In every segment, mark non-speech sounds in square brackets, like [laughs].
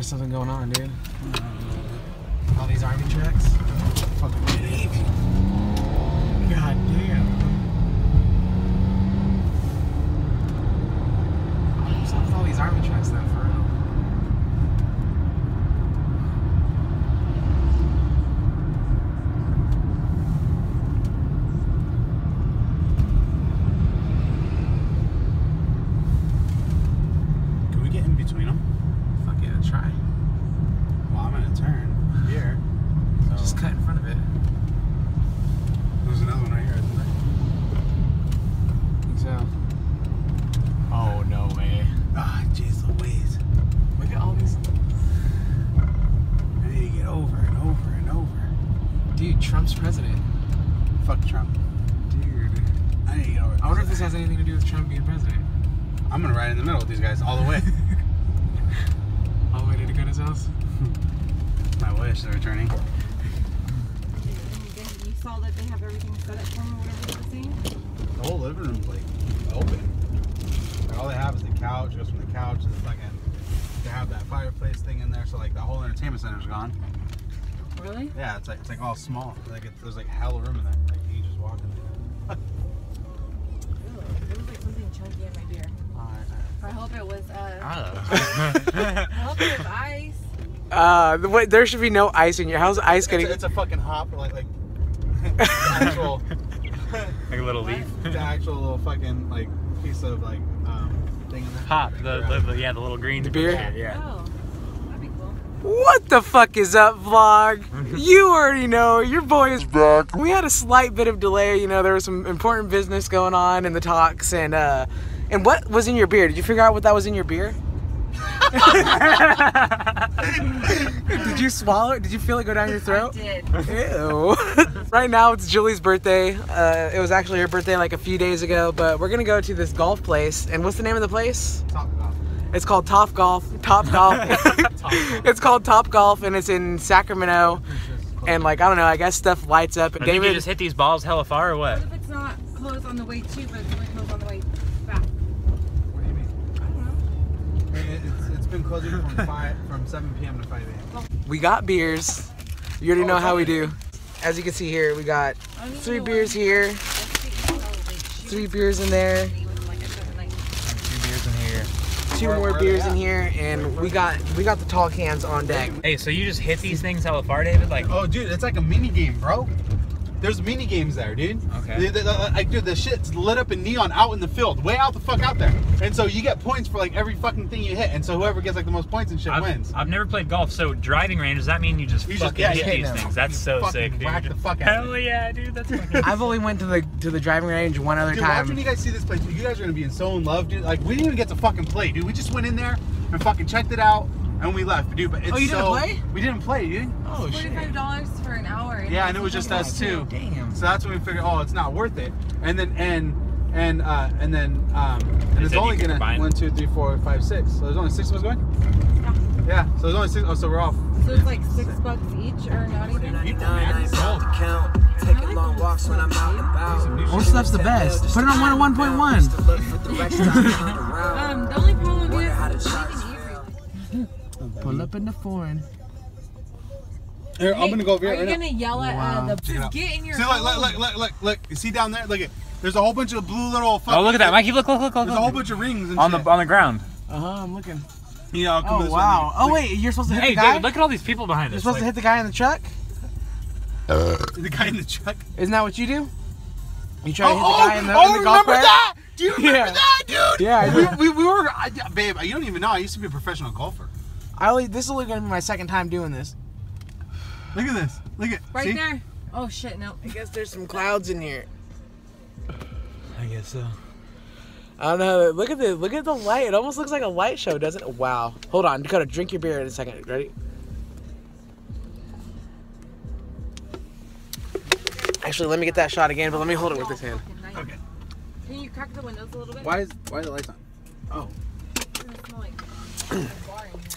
there's something going on, dude. All these army trucks. Fucking big. God damn. What's all these army trucks then, for real? Can we get in between them? Fuck yeah, try. Well, I'm gonna turn here. So Just cut in front of it. there's another one right here, isn't there? think so. Oh, no way. Ah, jeez Louise. Look at all these. I need to get over and over and over. Dude, Trump's president. Fuck Trump. Dude. I need to get over. I wonder if this has anything to do with Trump being president. I'm gonna ride in the middle with these guys all the way. [laughs] All the way to Dakota's house. [laughs] My wish they're returning. Then You saw that they have everything set up for me, whatever you were saying? The whole living room's like open. Like all they have is the couch. Goes from the couch to the fucking. They have that fireplace thing in there, so like the whole entertainment center's gone. Really? Yeah, it's like it's like all small. Like it, there's like hell of room in there. Like you just walk in there. There [laughs] was chunky in my beer. I hope it was, uh. I [laughs] hope it was ice. Uh, the there should be no ice in your. How's ice It's, getting? a, it's a fucking hop, like like [laughs] actual, Like a little leaf. [laughs] the actual little fucking like piece of like um thing in there. Hop. The, the, the- yeah, the little green. The beer? Yeah. Oh, that'd be cool. What the fuck is up, vlog? [laughs] you already know your boy is back. We had a slight bit of delay. You know, there was some important business going on in the talks, and uh, and what was in your beer? Did you figure out what that was in your beer? [laughs] Did you swallow it? Did you feel it go down your I throat? did. Ew. [laughs] right now it's Julie's birthday. Uh, it was actually her birthday like a few days ago, but we're gonna go to this golf place. And what's the name of the place? Top off. It's called Top Golf. [laughs] Top Golf. it's called Top Golf, and it's in Sacramento. And like I don't know, I guess stuff lights up. And I you David, just hit these balls hella far or what? What if it's not closed on the way to, but it's only closed on the way back? What do you mean? I don't know. It, it's, it's been closing from [laughs] five from 7 p.m. to 5 a.m. we got beers. You already know how we do. As you can see here, we got I don't even three beers here, Let's see. Like, she three beers in there, me with, like, a seven, like, Two beers in here. Two Where- more where are beers in here, and we got we got the tall cans on deck. Hey, so you just hit these things hella far, David? Like, Oh, dude, it's like a mini game, bro. There's mini games there, dude. Okay. The, the, the, uh, like, dude, the shit's lit up in neon out in the field, way out the fuck out there. And so you get points for like every fucking thing you hit. And so whoever gets like the most points and shit I've, wins. I've never played golf, so driving range, does that mean you just You just- fucking yeah, hit yeah, these no. things? That's so fucking sick, dude. whack the fuck out of Hell yeah, dude. That's [laughs] fucking I've only went to the to the driving range one other time. Dude, watch when you guys see this place. You guys are gonna be in so in love, dude. Like we didn't even get to fucking play, dude. We just went in there and fucking checked it out and we left, dude. But it's Oh, you didn't so- play? We didn't play, dude. Oh shit! forty-five dollars for an hour. Yeah, and it was just us two. Damn. So that's when we figured, oh, it's not worth it. And then and and uh, and then um, and They it's only gonna combine. one, two, three, four, five, six. So there's only six of us going. Yeah. So there's only six. Oh, so we're off. So it's like six bucks each, or not even. count. Taking long walks when I'm out and about. What stuff's the best? Put it on one one point one. Just to look for the rest [laughs] time around. Um, the only Pull up in the foreign. Here, I'm gonna go over Are you right gonna now. yell at Wow. uh, the? Check it out. Just get in your. See, look, look, look, look, look, look. You see down there? Look at. There's a whole bunch of blue little. Fucking, Oh, look at that, Mikey! Look, look, look, look! There's a whole bunch of rings and On shit. the on the ground. Uh huh. I'm looking. You know, come Oh this way. wow. Oh wait, you're supposed to hit Hey, the guy. David, look at all these people behind You're us. supposed to hit the guy in the truck. The guy in the truck. Isn't that what you do? You try to hit the oh, guy in the, oh, in the golf remember cart? that? Do you remember Yeah. that, dude? Yeah, we, we, we were, I, babe. You don't even know. I used to be a professional golfer. I only, this is only gonna be my second time doing this. Look at this. Look at Right see? there. Oh shit! No. I guess there's some clouds in here. I guess so. I don't know. Look at the look at the light. It almost looks like a light show, doesn't it? Wow. Hold on, Dakota. Drink your beer in a second. Ready? Actually, let me get that shot again, but let me hold it with this hand. Okay. Can you crack the windows a little bit? Why is why are the lights on? Oh.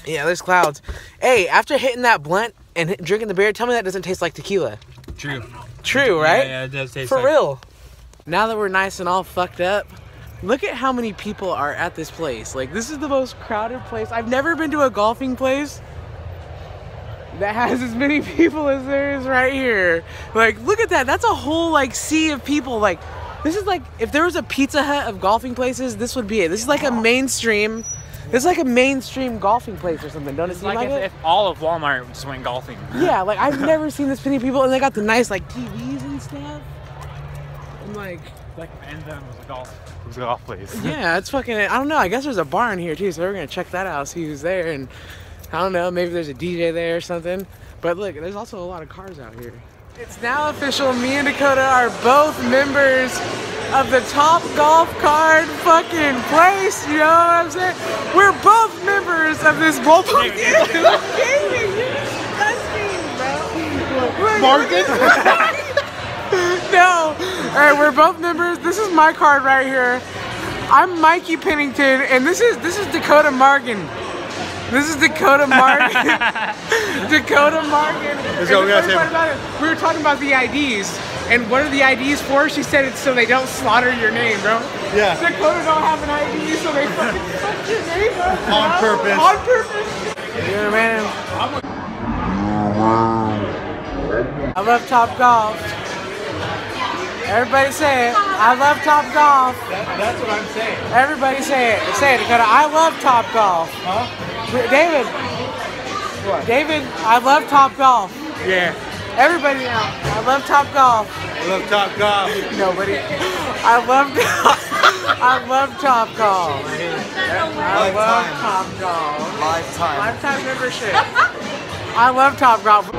Yeah, there's clouds. Hey, after hitting that blunt and hit, drinking the beer, tell me that doesn't taste like tequila. True. True, right? Yeah, yeah, it does taste like. For like- real. Now that we're nice and all fucked up, look at how many people are at this place. Like, this is the most crowded place. I've never been to a golfing place that has as many [laughs] people as there is right here. Like, look at that. That's a whole like sea of people. Like, this is like if there was a Pizza Hut of golfing places, this would be it. This is like a mainstream. This is like a mainstream golfing place or something. Don't it It's seem like, like, if, it? if all of Walmart just went golfing. Yeah, like I've [laughs] never seen this many people, and they got the nice like TVs and stuff. I'm like, Like if Envem was a golf, it was a golf place. [laughs] yeah, it's fucking. I don't know. I guess there's a bar in here too, so we're gonna check that out, see who's there, and I don't know. Maybe there's a DJ there or something. But look, there's also a lot of cars out here. It's now official. Me and Dakota are both members of the top golf card fucking place. You know what I'm saying? We're both members of this multiple. Gaming, you're bro. Morgan? [laughs] no. All right, we're both members. This is my card right here. I'm Mikey Pennington, and this is this is Dakota Margan. This is Dakota Margan. [laughs] [laughs] Dakota Margan. Let's go, we gotta say- part about it, we were talking about the IDs, and what are the IDs for? She said it's so they don't slaughter your name, bro. Yeah. Dakota don't have an ID, so they fucking fuck your name up. On bro. purpose. On purpose. Yeah, man. I love Top Golf. Everybody say it. I love Top Golf. That's what I'm saying. Everybody say it. Say it, Dakota. I love Top Golf. Huh? David. What? David, I love Top Golf. Yeah. Everybody now. I love Top Golf. I love Top Golf. Nobody. I love [laughs] I love Top Golf. I love Top Golf. Lifetime. Lifetime membership. I love Top Golf.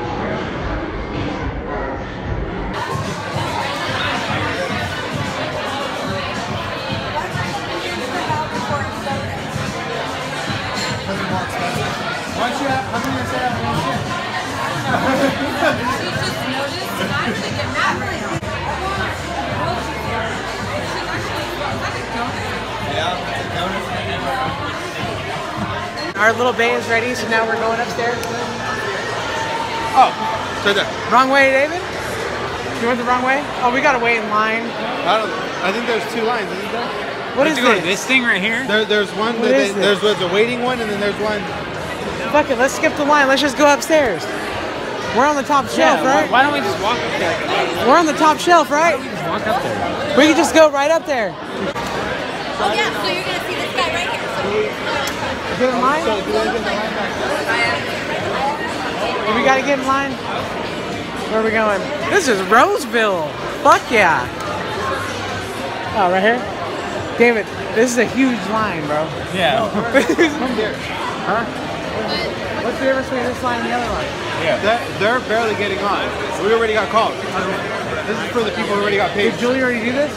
Why don't you have, how many say one shit? Our little bay is ready, so now we're going upstairs. Oh, it's right there. Wrong way, David? You went the wrong way? Oh, we gotta wait in line. I don't. I think there's two lines, isn't there? What is Let's go to this? this thing right here. There, there's one. What that is they- there's, this? there's a waiting one, and then there's one. Fuck it, let's skip the line. Let's just go upstairs. We're on the top shelf, why, right? why don't we just walk up there? We're on the top shelf, right? Just walk up there. We can just go right up there. Oh yeah, so you're gonna see this guy right here. So Get in line? We gotta get in line. Where are we going? This is Roseville. Fuck yeah. Oh, right here? David, this is a huge line, bro. Yeah. [laughs] Come here. huh? What's the difference between this line and the other line? They're, they're barely getting on. We already got called. This is for the people who already got paged. Did paged. Julie already do this?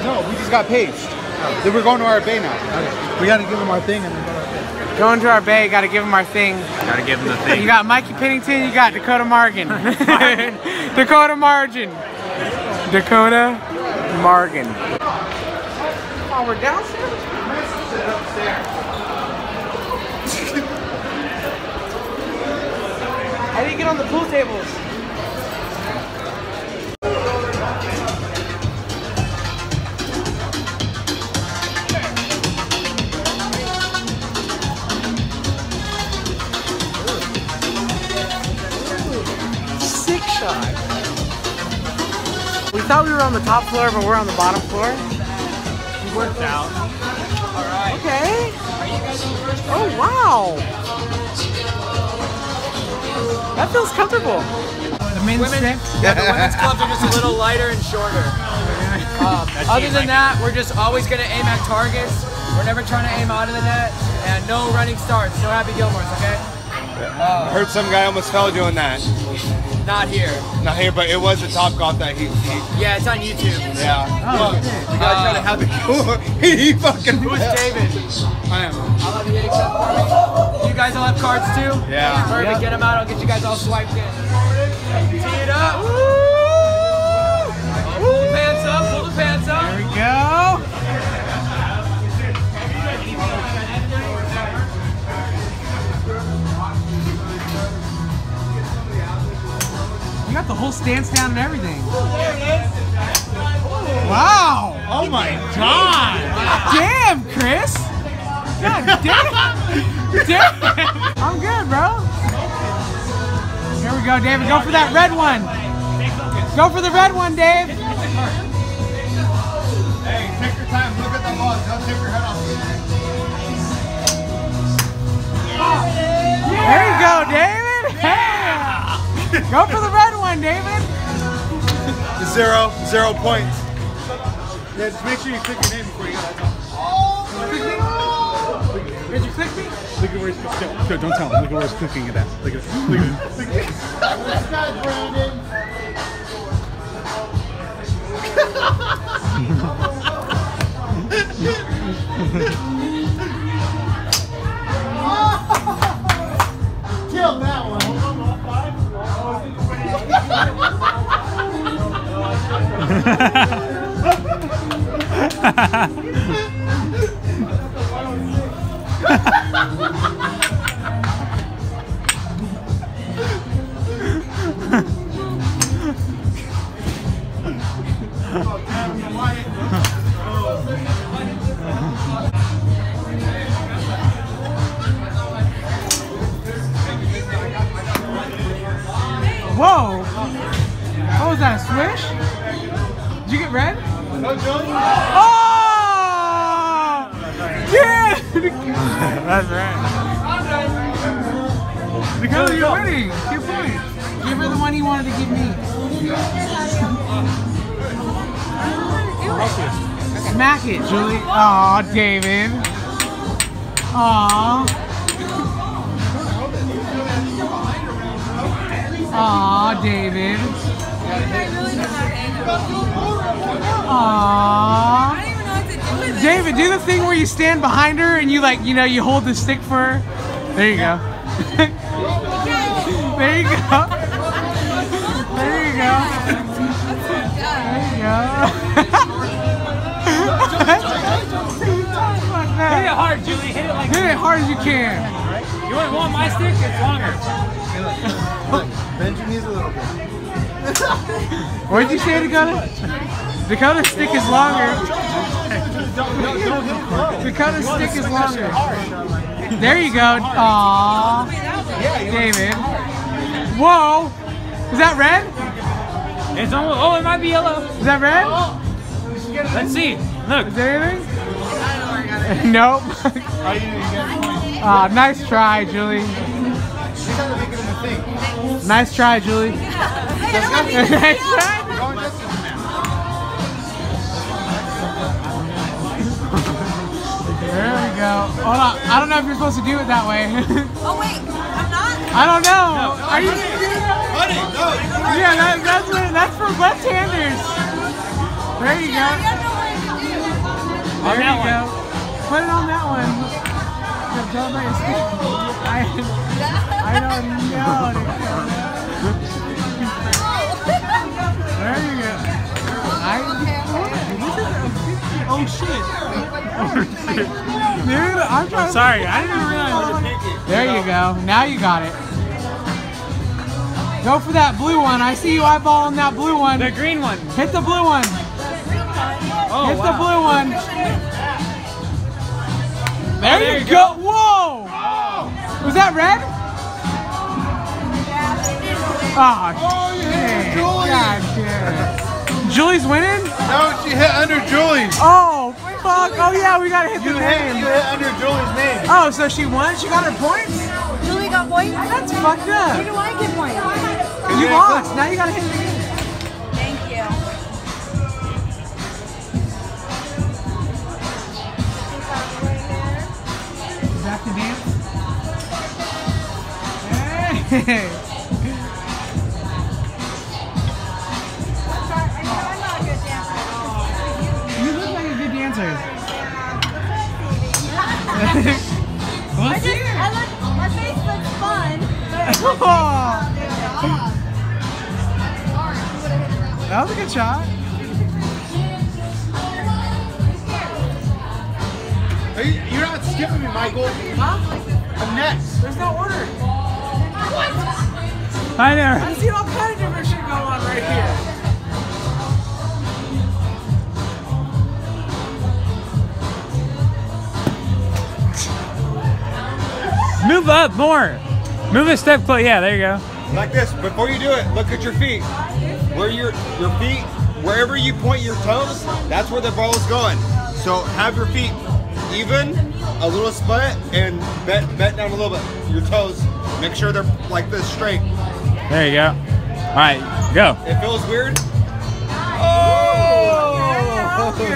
No, we just got paged. Oh. Then we're going to our bay now. We got to give them our thing and then go to our bay. Going to our bay, gotta give him our thing. Gotta give him the thing. You got Mikey Pennington, you got Dakota Margin. [laughs] [laughs] Dakota Margin. Dakota Margin. Oh, we're downstairs? How do you get on the pool tables? Sick shot. We thought we were on the top floor, but we're on the bottom floor. We Worked out. Okay. Oh wow. That feels comfortable. The men's Women- [laughs] Yeah, the women's clubs are just a little lighter and shorter. Um, other than that, we're just always going to aim at targets. We're never trying to aim out of the net. And no running starts, no Happy Gilmores, okay? I heard some guy almost fell doing that. Not here. Not here, but it was a top golf that he, he Yeah, it's on YouTube. yeah. Oh, the guy tried to have it cool. [laughs] he fucking Who's David? I am. I'll have you hit accept for me. You guys all have cards too? Yeah. Perfect. Get them out. I'll get you guys all swiped in. Tee it up. Pull the pants up. Pull the pants up. There we go. You got the whole stance down and everything. Wow. Oh my god! Damn, Chris. God damn. damn. I'm good, bro. Here we go, David. Go for that red one. Go for the red one, Dave. Hey, take your time. Look at the ball. Don't take your head off. Ah, there you go, David. Yeah. Go for the red one, David. Zero. Zero points. Yeah, just make sure you click your name before you go. That's all. Did you click me? Look at where he's clicking. Go, don't tell him. Look at where he's clicking it at. Look at it. Look at it. [laughs] Whoa. Oh, what was that, swish? Did you get red? Oh! Yeah! [laughs] That's right. Because you're winning. Two points. Give her the one you wanted to give me. Smack it, Julie. Aw, David. Aw. Aw, David. Aw. Don't even know what to do with it. David, do the thing where you stand behind her and you like, you know, you hold the stick for her. There you go. [laughs] there you go. There you go. There you go. [laughs] Hit it hard, Julie. Hit it like Hit it hard as you can. you want, want my stick? It's longer. [laughs] Bend your knees a little bit. What did you say, Dakota? Dakota's stick is longer. Dakota's stick is longer. There you go. Aww. David. Whoa. Is that red? It's almost. Oh, it might be yellow. Is that red? Let's see. Look. Is there anything? nope. Aw, [laughs] uh, nice try, Julie. Nice try, Julie. nice [laughs] try. There we go. Hold on. I don't know if you're supposed to do it that way. [laughs] Oh wait, I'm not. I don't know. Are you gonna do that? Yeah, that, that's what, that's for left-handers. There you go. I don't know what to do. There that you go. Put it on that one. Yeah, tell your stick. I, I don't know. There you go. I, oh shit. Oh shit. Dude, I'm trying Sorry, I didn't realize. There you go. Now you got it. Go for that blue one. I see you eyeballing that blue one. The green one. Hit the blue one. Oh, Hit the blue one. Oh, there, there you you go. Whoa! Was that red? Oh, shit. God damn. [laughs] Julie's winning? No, she hit under Julie's. Oh, fuck. Oh, yeah, we gotta hit You the hit, you hit under Julie's name. Oh, so she won? She got her points? Julie got points. That's fucked Where up. do I get points? You lost. Now you gotta hit [laughs] You look like a good dancer. we'll [laughs] I just, it. I look, my face looks fun. Oh, But [laughs] that was a good shot. Are you, you're not skipping me, Michael. Huh? I'm next. There's no order. Hi there. I've seen all kind of different shit go on right here. Move up more. Move a step closer. Yeah, there you go. Like this. Before you do it, look at your feet. Where your your feet, wherever you point your toes, that's where the ball is going. So have your feet even, a little split, and bent, bent down a little bit. Your toes, make sure they're like this straight. There you go. All right, go. It feels weird. Oh, okay, okay,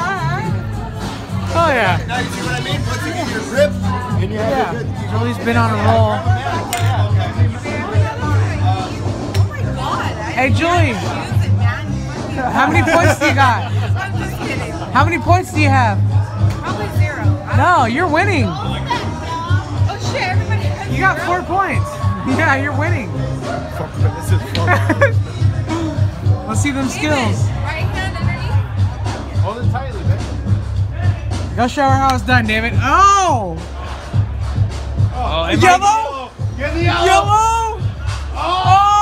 alright. Oh yeah. Now you see what I mean? Once you get your grip, and you have Yeah. your good, Julie's been on a roll. Oh my god. Hey Julie, use it, man. how many points do you got? I'm just kidding. How many points do you have? Probably zero. No, you're winning. Oh shit, everybody has You got zero? four points. [laughs] Yeah, you're winning. this is fun. [laughs] Let's see them skills. Right hand underneath. Hold it tightly, man. Go show her how it's done, David. Oh! Oh, it might- Yellow! Get the yellow. Yellow! Oh!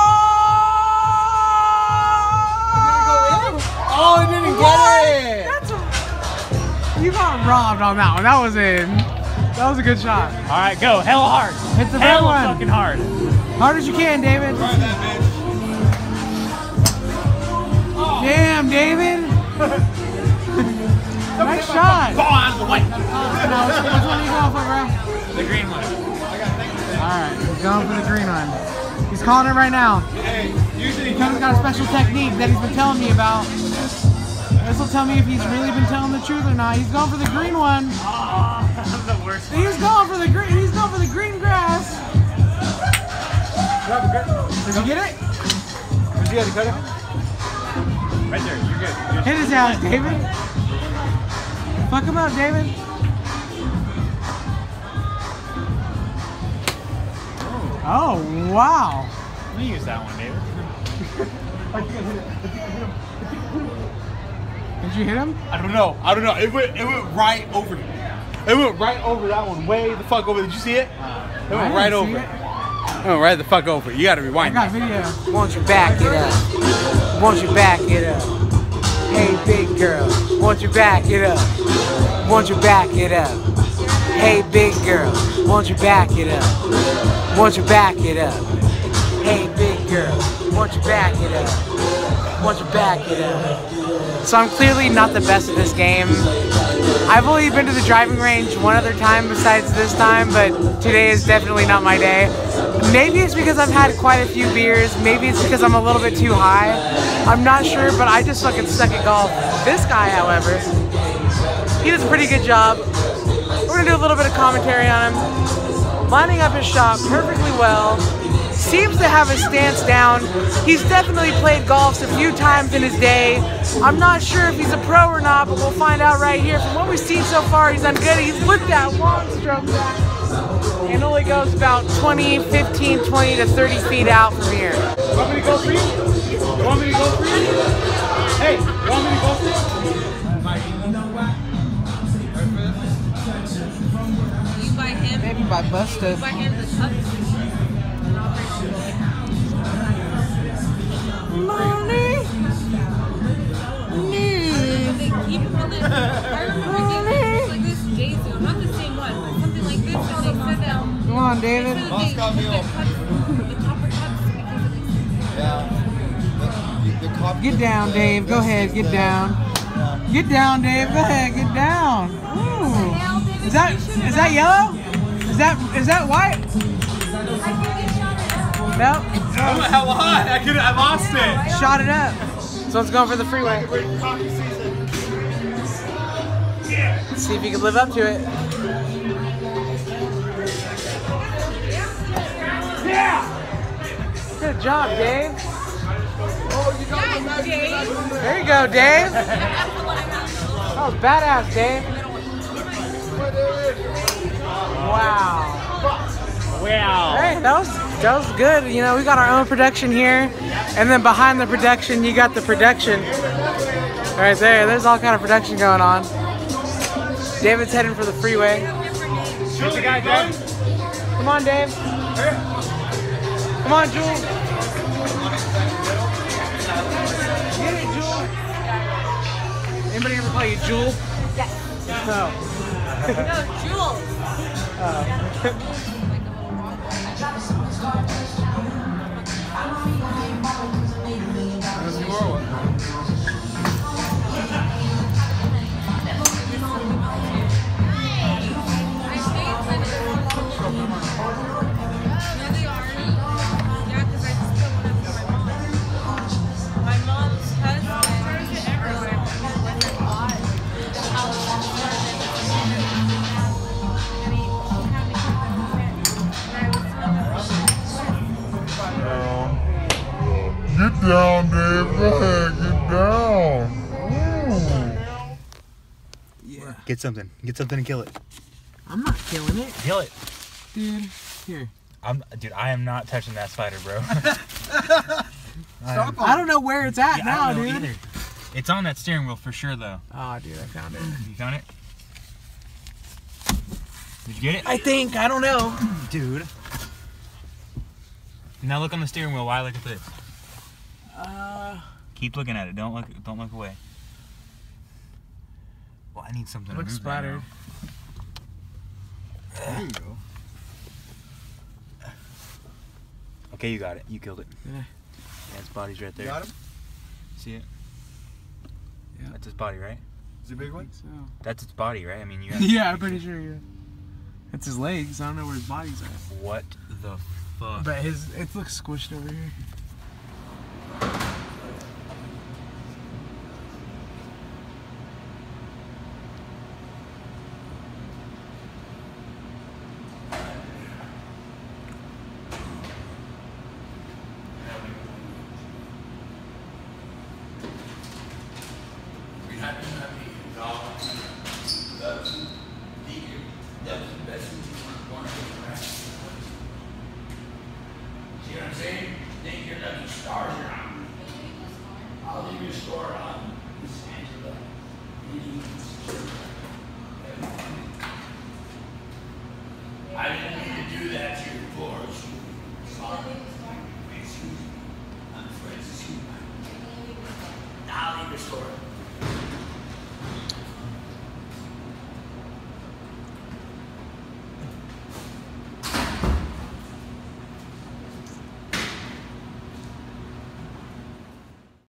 Oh, oh it didn't get it! That's a, you got robbed on that one. That was in. That was a good shot. All right, go. Hell hard. Hit the red Hell one. fucking hard. Hard as you can, David. Try that, man. Damn, David. [laughs] nice shot. Ball out of the way. No, which, which one are you going for, bro? The green one. Alright, he's going for the green one. He's calling it right now. Hey, usually Kevin's got a special technique that he's been telling me about. This will tell me if he's really been telling the truth or not. He's going for the green one. Ah, [laughs] I'm the worst. He's going for the green. He's going for the green grass. Did you get it? Did you have to cut it? Right there. You're good. You're. Hit his ass, David. Fuck him up, David. Oh wow. Let me use that one, David. [laughs] Did you hit him? I don't know. I don't know. It went it went right over it. It went right over that one. Way the fuck over. Did you see it? It I went right over. it. It went right the fuck over. You gotta I rewind. got video. Won't you back it up? Won't you back it up? Hey, big girl, won't you back it up? Won't you back it up? Hey, big girl, won't you back it up? Won't you back it up? Hey, big girl, won't you back it up? You back it up? So I'm clearly not the best at this game. I've only been to the driving range one other time besides this time, but today is definitely not my day. Maybe it's because I've had quite a few beers. Maybe it's because I'm a little bit too high. I'm not sure, but I just fucking suck at golf. This guy, however, he does a pretty good job. We're gonna do a little bit of commentary on him. Lining up his shot perfectly well. Seems to have his stance down. He's definitely played golf a few times in his day. I'm not sure if he's a pro or not, but we'll find out right here. From what we've seen so far, he's done good. He's looked at long stroke back and only goes about 20, 15, 20 to 30 feet out from here. Want me to go for you? You want me to go for you? Hey, you want me to go for you? You buy Maybe by Busta. Cups because of this. Yeah. The, the cop- Get down, Dave. Go ahead. Get down. Get down, Dave. Go ahead. Get down. Ooh. Is that is that yellow? Is that is that white? No. I'm hot. I could. I lost it. Shot it up. So let's go for the freeway. Let's see if you can live up to it. Good job, Dave. There you go, Dave. That was badass, Dave. Wow. Wow. Hey, that was that was good. You know, we got our own production here, and then behind the production, you got the production. Right there, there's all kind of production going on. David's heading for the freeway. What's the guy done? Come on, Dave. Come on, Jewel. Get it, Jewel. Anybody ever call you Jewel? Yes. No. No, Jules. [laughs] [laughs] down, Dave. Go ahead, get down. Yeah. Get something. Get something and kill it. I'm not killing it, Kill it. dude. Here. I'm, dude, I am not touching that spider, bro. [laughs] Stop I don't know where it's at Yeah, now, I don't know dude. either. It's on that steering wheel for sure, though. Oh, dude, I found it. You found it? Did you get it? I think. I don't know. Dude. Now look on the steering wheel. Why look at this? Uh, Keep looking at it. Don't look. Don't look away. Well, I need something. looks to move that splattered. now. There you go. Okay, you got it. You killed it. Yeah. Yeah, its body's right there. You got him? See it? Yeah. That's its body, right? Is it a big one? So. That's its body, right? I mean, you. [laughs] Have Yeah, I'm pretty sure. Yeah. That's his legs. I don't know where his body's at. What the fuck? But his it looks squished over here.